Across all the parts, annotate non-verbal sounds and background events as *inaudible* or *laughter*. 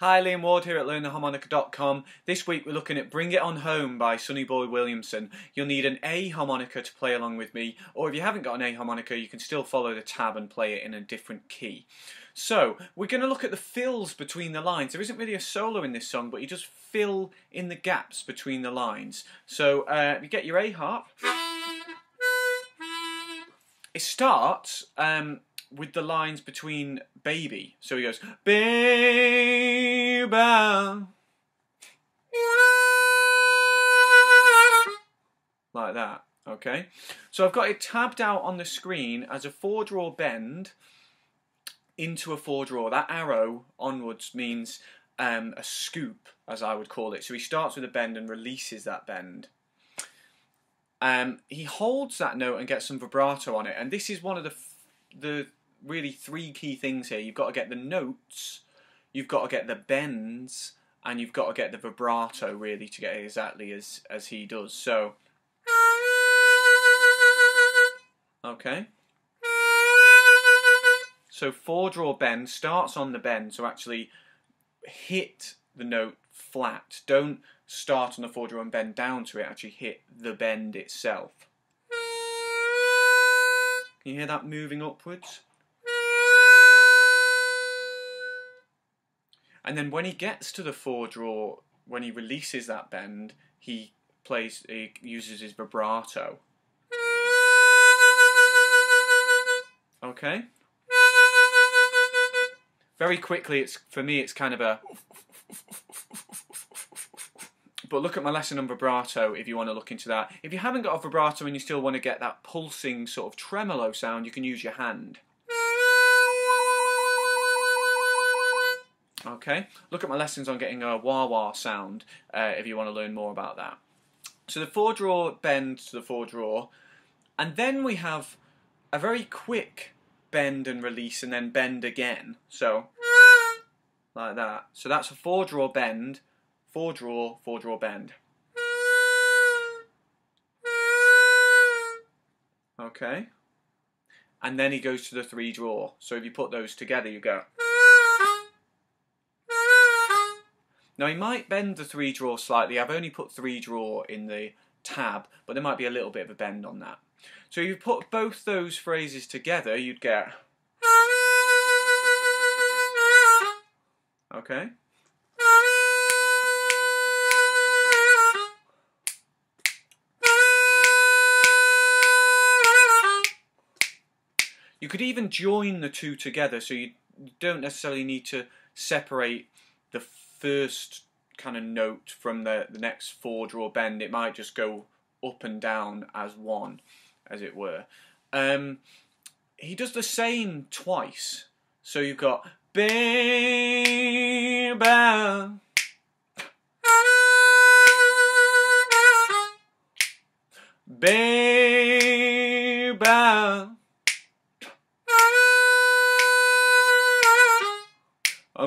Hi, Liam Ward here at LearnTheHarmonica.com. This week we're looking at Bring It On Home by Sonny Boy Williamson. You'll need an A harmonica to play along with me, or if you haven't got an A harmonica, you can still follow the tab and play it in a different key. So, we're going to look at the fills between the lines. There isn't really a solo in this song, but you just fill in the gaps between the lines. So, uh, you get your A harp. It starts um, with the lines between baby. So he goes, baby. Like that, okay? So I've got it tabbed out on the screen as a four draw bend into a four draw. That arrow onwards means um, a scoop, as I would call it. So he starts with a bend and releases that bend. Um, he holds that note and gets some vibrato on it, and this is one of the the really three key things here. You've got to get the notes, you've got to get the bends, and you've got to get the vibrato really to get it exactly as as he does. So, okay. So four draw bend starts on the bend, so actually hit the note flat. Don't start on the four draw and bend down to it. Actually hit the bend itself. Can you hear that moving upwards? And then when he gets to the four draw, when he releases that bend, he plays, he uses his vibrato. Okay. Very quickly, it's for me, it's kind of a. But look at my lesson on vibrato if you want to look into that. If you haven't got a vibrato and you still want to get that pulsing sort of tremolo sound, you can use your hand. Okay, look at my lessons on getting a wah wah sound uh, if you want to learn more about that. So the four draw bend to the four draw, and then we have a very quick bend and release and then bend again. So, like that. So that's a four draw bend, four draw, four draw bend. Okay. And then he goes to the three draw. So if you put those together, you go. Now he might bend the three draw slightly. I've only put three draw in the tab, but there might be a little bit of a bend on that. So if you put both those phrases together, you'd get. Okay. You could even join the two together, so you don't necessarily need to separate the first kind of note from the, the next four draw bend. It might just go up and down as one, as it were. Um, he does the same twice. So you've got baby. Baby.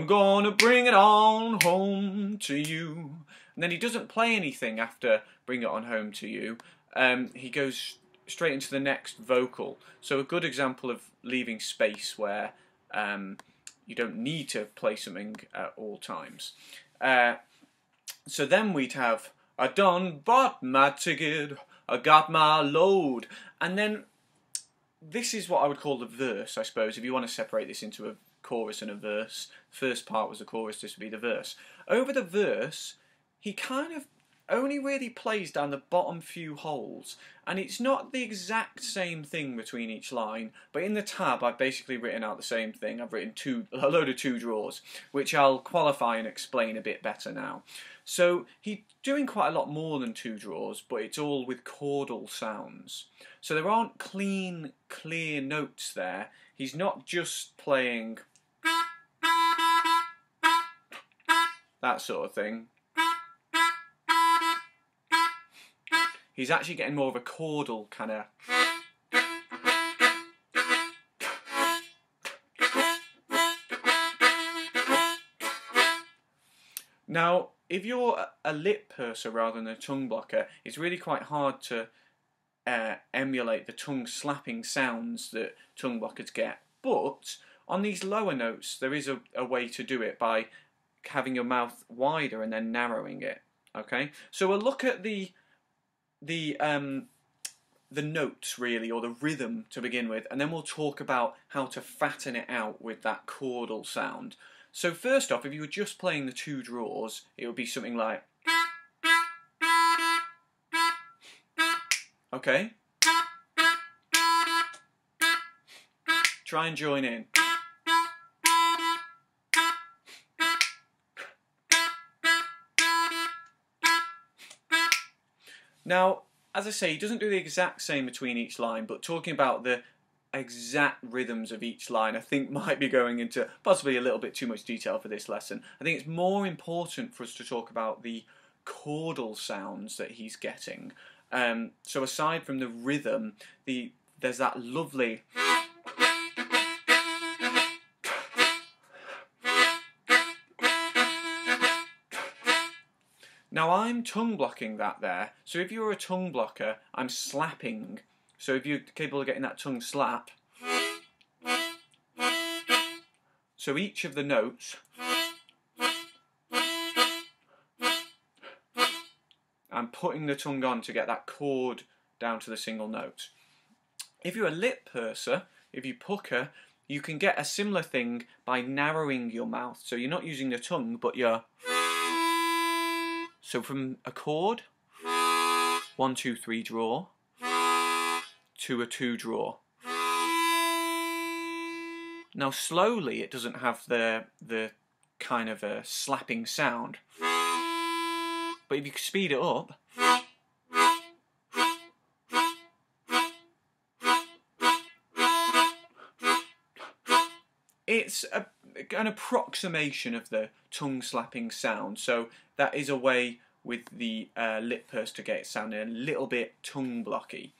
I'm gonna bring it on home to you. And then he doesn't play anything after Bring It On Home to You. Um, he goes straight into the next vocal. So a good example of leaving space where um, you don't need to play something at all times. Uh, so then we'd have, I done bought my ticket, I got my load. And then this is what I would call the verse, I suppose, if you want to separate this into a chorus and a verse. First part was the chorus, this would be the verse. Over the verse, he kind of only really plays down the bottom few holes, and it's not the exact same thing between each line, but in the tab I've basically written out the same thing. I've written two, a load of two draws, which I'll qualify and explain a bit better now. So he's doing quite a lot more than two draws, but it's all with chordal sounds. So there aren't clean, clear notes there. He's not just playing that sort of thing. He's actually getting more of a chordal kind of. Now, if you're a lip purser rather than a tongue blocker, it's really quite hard to uh, emulate the tongue slapping sounds that tongue blockers get. But on these lower notes, there is a, a way to do it by having your mouth wider and then narrowing it. Okay, so we'll look at the the um, the notes really, or the rhythm to begin with, and then we'll talk about how to fatten it out with that chordal sound. So first off, if you were just playing the two draws, it would be something like. Okay. Try and join in. Now, as I say, he doesn't do the exact same between each line, but talking about the exact rhythms of each line, I think *laughs* might be going into possibly a little bit too much detail for this lesson. I think it's more important for us to talk about the chordal sounds that he's getting. Um, so aside from the rhythm, the there's that lovely Now I'm tongue blocking that there. So if you're a tongue blocker, I'm slapping. So if you're capable of getting that tongue slap. So each of the notes I'm putting the tongue on to get that chord down to the single note. If you're a lip purser, if you pucker, you can get a similar thing by narrowing your mouth. So you're not using the tongue, but you're so from a chord, one, two, three, draw, to a two, draw. Now slowly it doesn't have the the kind of a slapping sound. But if you speed it up, it's a, an approximation of the tongue slapping sound. So that is a way with the uh, lip purse to get it sounding a little bit tongue blocky.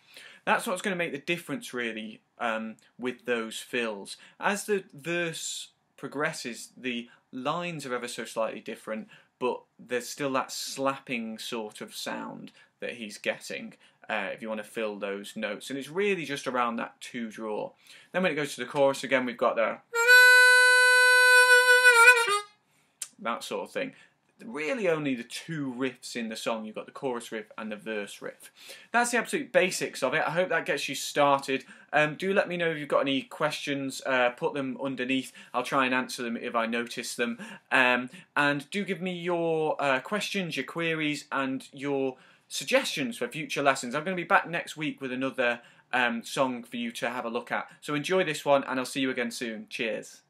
That's what's going to make the difference really um, with those fills. As the verse progresses, the lines are ever so slightly different, but there's still that slapping sort of sound that he's getting uh, if you want to fill those notes. And it's really just around that two draw. Then when it goes to the chorus again, we've got the that sort of thing really only the two riffs in the song. You've got the chorus riff and the verse riff. That's the absolute basics of it. I hope that gets you started. Um, do let me know if you've got any questions. Uh, put them underneath. I'll try and answer them if I notice them. Um, and do give me your uh, questions, your queries, and your suggestions for future lessons. I'm going to be back next week with another um, song for you to have a look at. So enjoy this one, and I'll see you again soon. Cheers.